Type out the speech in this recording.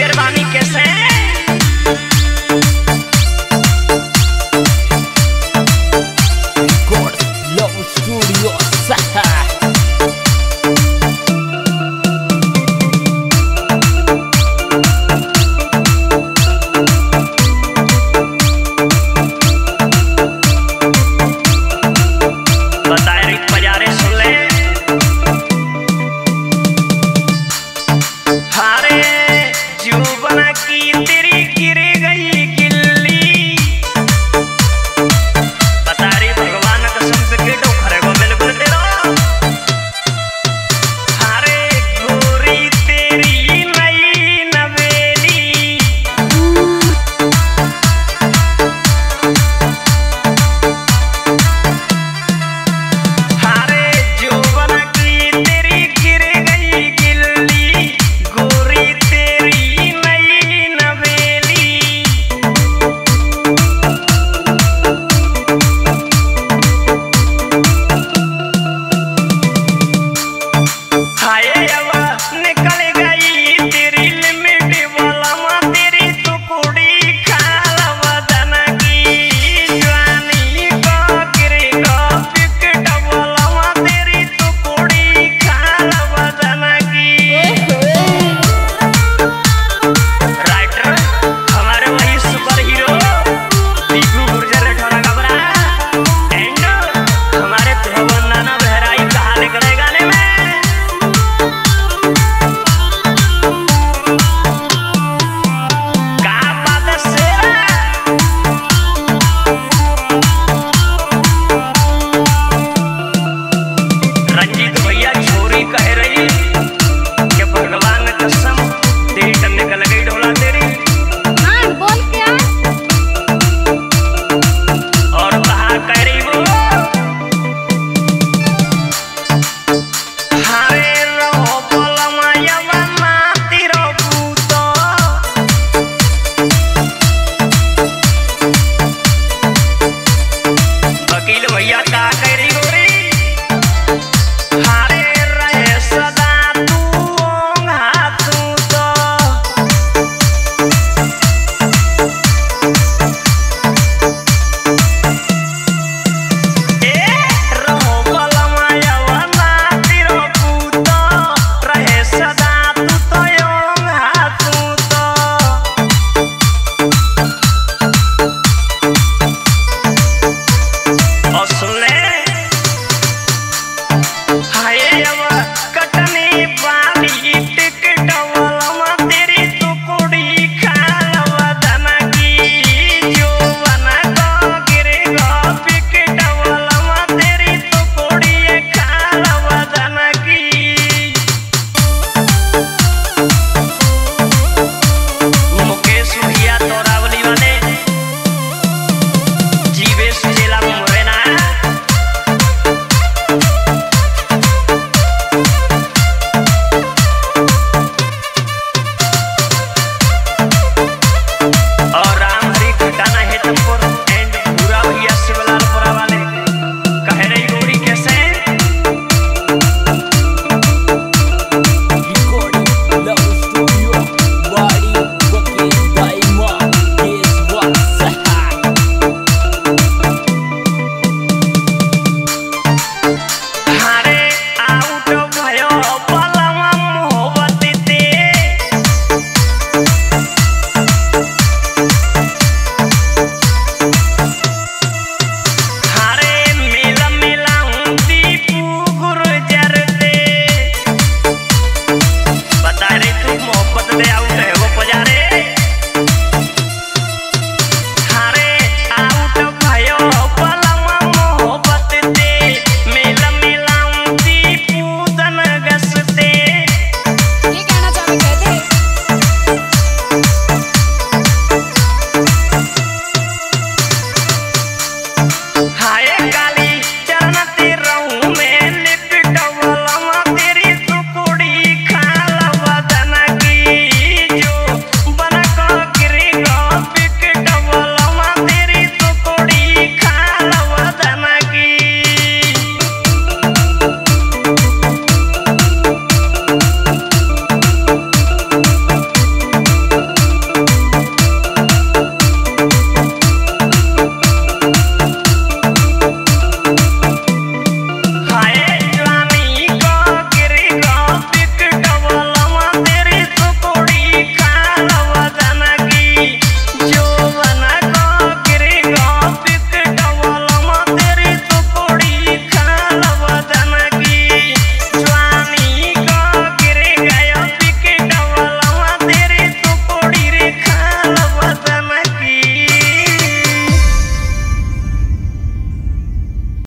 hierba ni que sea.